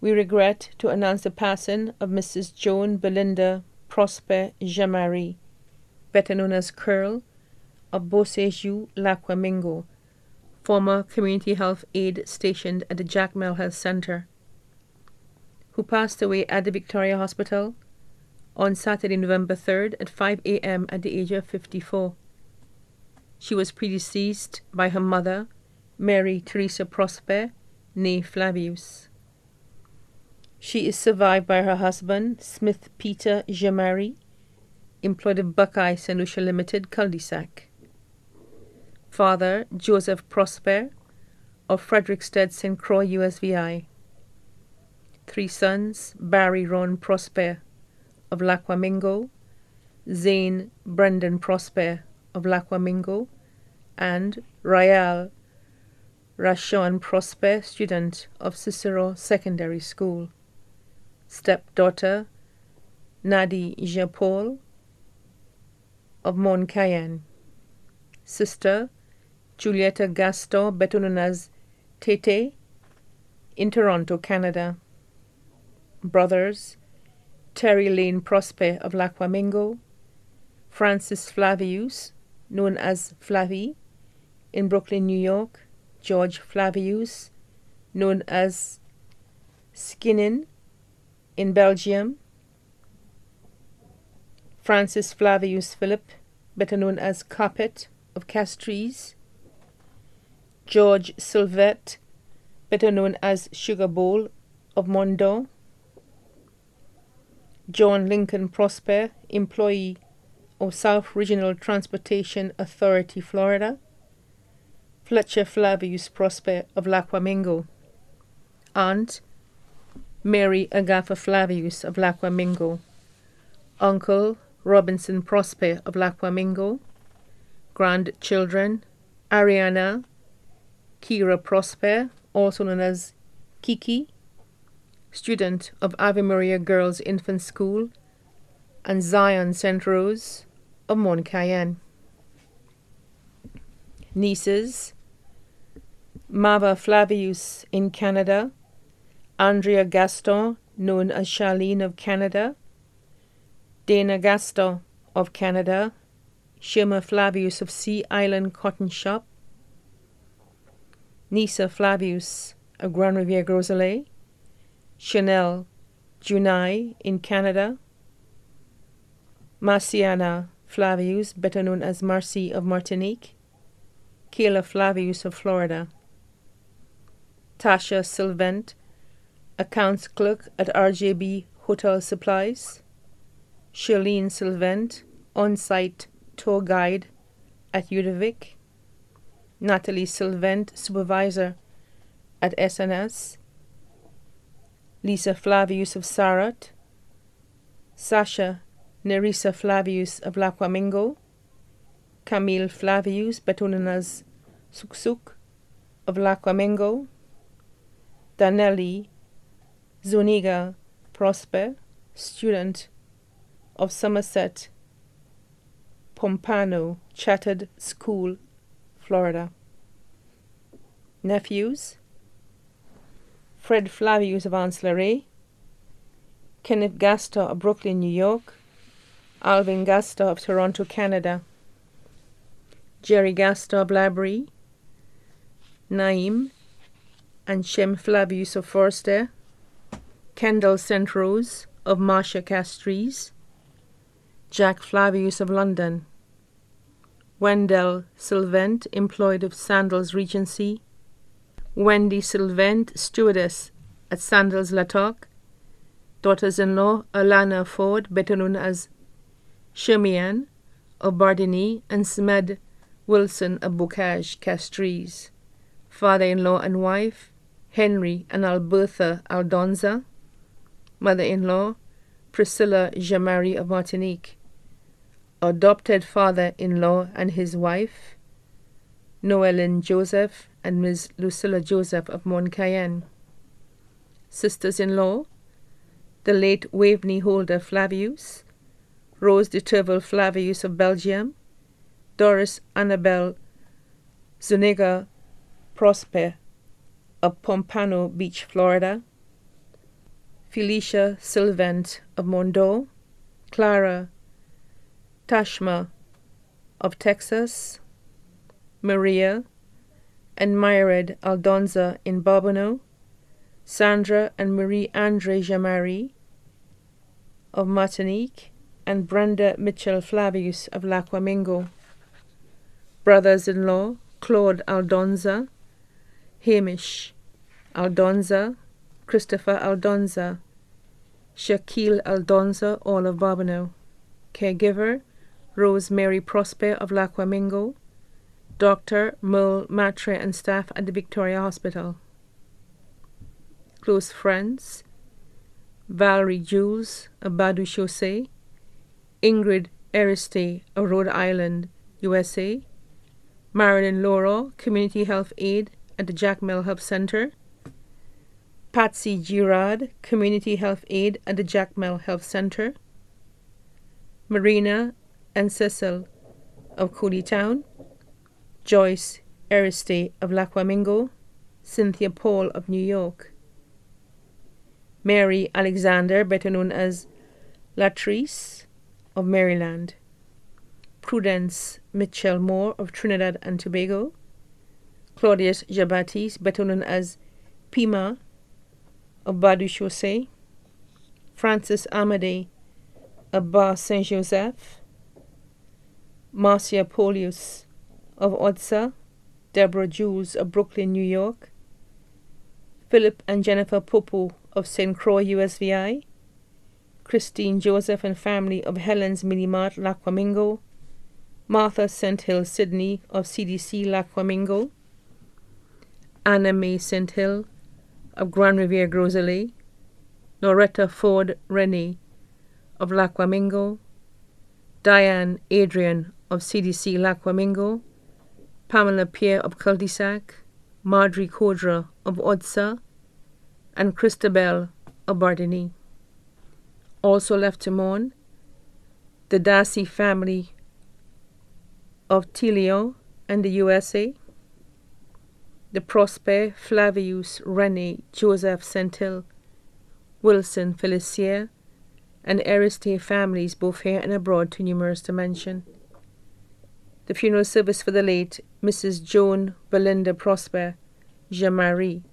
we regret to announce the passing of Mrs. Joan Belinda Prosper Jamari, better known as Curl, of Beausejour, Lac former community health aide stationed at the Jacmel Health Center, who passed away at the Victoria Hospital on Saturday, November 3rd at 5 a.m. at the age of 54. She was predeceased by her mother, Mary Teresa Prosper, née Flavius. She is survived by her husband, Smith Peter Jamari, employed at Buckeye. Lucia Limited, cul-de-sac. Father, Joseph Prosper, of Frederiksted St. Croix USVI. Three sons, Barry Ron Prosper, of La Croix Maingot, Zane Brendan Prosper, of La Croix Maingot, and Rayal Rashon Prosper, student of Cicero Secondary School stepdaughter Nadi Japol of Mont Cayenne, sister Julieta Gaston, better known as Tete, in Toronto, Canada, brothers Terry Lane Prosper of La Croix Maingot, Francis Flavius, known as Flavi, in Brooklyn, New York, George Flavius, known as Skinin, in Belgium, Francis Flavius Philip, better known as Carpet of Castries, George Sylvette, better known as Sugar Bowl of Mondo, John Lincoln Prosper, employee of South Regional Transportation Authority, Florida, Fletcher Flavius Prosper of La Croix Maingot, aunt Mary Agatha Flavius of La Croix Maingot, Uncle Robinson Prosper of La Croix Maingot, grandchildren Ariana Kira Prosper, also known as Kiki, student of Ave Maria Girls Infant School, and Zion St. Rose of Mont Cayenne. Nieces Mava Flavius in Canada, Andrea Gaston, known as Charlene of Canada, Dana Gaston of Canada, Shema Flavius of Sea Island Cotton Shop, Nisa Flavius of Grand Riviere Groselet, Chanel Junai in Canada, Marciana Flavius, better known as Marcy of Martinique, Kayla Flavius of Florida, Tasha Sylvent accounts clerk at RJB Hotel Supplies, Charlene Sylvent, on-site tour guide at Udovik, Natalie Sylvent, supervisor at SNS, Lisa Flavius of Sarat, Sasha Nerissa Flavius of La Croix Maingot, Camille Flavius, better Suksuk of La Croix Maingot, Danelli Zuniga Prosper, student of Somerset Pompano Chartered School, Florida. Nephews Fred Flavius of Anse Kenneth Gaster of Brooklyn, New York, Alvin Gaster of Toronto, Canada, Jerry Gaster of Labrie, Naim and Shem Flavius of Forster, Kendall St. Rose of Marcia Castries, Jack Flavius of London, Wendell Sylvent, employed of Sandals Regency, Wendy Sylvent, stewardess at Sandals Latoc, daughters-in-law Alana Ford, better known as Shemian of Bardini, and Smed Wilson of Bocage, Castries, father-in-law and wife Henry and Albertha Aldonza, mother-in-law, Priscilla Jamari of Martinique, adopted father-in-law and his wife, Noelin Joseph and Ms. Lucilla Joseph of Mont Cayenne, sisters-in-law, the late Waveney Holder Flavius, Rose de Turville Flavius of Belgium, Doris Annabelle Zuniga Prosper of Pompano Beach, Florida, Felicia Sylvent of Mondo, Clara Tashma of Texas, Maria and Myred Aldonza in Bobino, Sandra and Marie Andre Jamari of Martinique, and Brenda Mitchell Flavius of La Croix Maingot. Brothers in law Claude Aldonza, Hamish Aldonza, Christopher Aldonza, Shaquille Aldonza, all of Bobino. Caregiver Rosemary Prosper of La Laquamingo, Dr. Merle Matre and staff at the Victoria Hospital. Close friends Valerie Jules of Badu Chaussee, Ingrid Ariste of Rhode Island, USA, Marilyn Laura, Community Health Aid at the Jacmel Health Center, Patsy Girard, Community Health Aid at the Jacmel Health Center, Marina and Cecil of Cooley Town, Joyce Ariste of La Croix Maingot, Cynthia Paul of New York, Mary Alexander, better known as Latrice of Maryland, Prudence Mitchell Moore of Trinidad and Tobago, Claudius Jabatis, better known as Pima of Badu Chaussee, Francis Amade of Bar Saint Joseph, Marcia Polius of Odsan, Deborah Jules of Brooklyn, New York, Philip and Jennifer Popo of St. Croix USVI, Christine Joseph and family of Helen's Minimart La Croix Maingot, Martha St. Hill Sydney of CDC La Croix Maingot, Anna May St. Hill of Grand Riviere Groseille, Loretta Ford Rennie of La Croix Maingot, Diane Adrian of CDC La Croix Maingot, Pamela Pierre of Cul-de-Sac, Marjorie Kodra of Odsan, and Christabel of Bardini. Also left to mourn, the Darcy family of Tilio and the USA, the Prosper Flavius Rene Joseph Sentil, Wilson Felicier, and Ariste families both here and abroad too numerous to mention. The funeral service for the late Mrs. Joan Belinda Prosper Jamari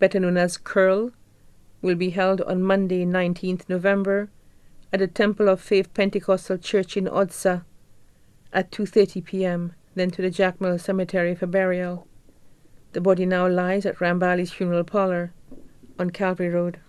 better known as Curl, will be held on Monday, 19th November, at the Temple of Faith Pentecostal Church in Odsan at 2:30 p.m., then to the Jacmel Cemetery for burial. The body now lies at Rambali's funeral parlor on Calvary Road.